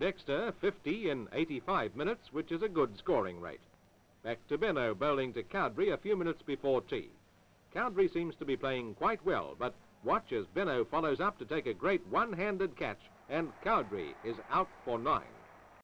Dexter 50 in 85 minutes, which is a good scoring rate. Back to Benaud bowling to Cowdrey a few minutes before tea. Cowdrey seems to be playing quite well, but watch as Benaud follows up to take a great one-handed catch, and Cowdrey is out for nine.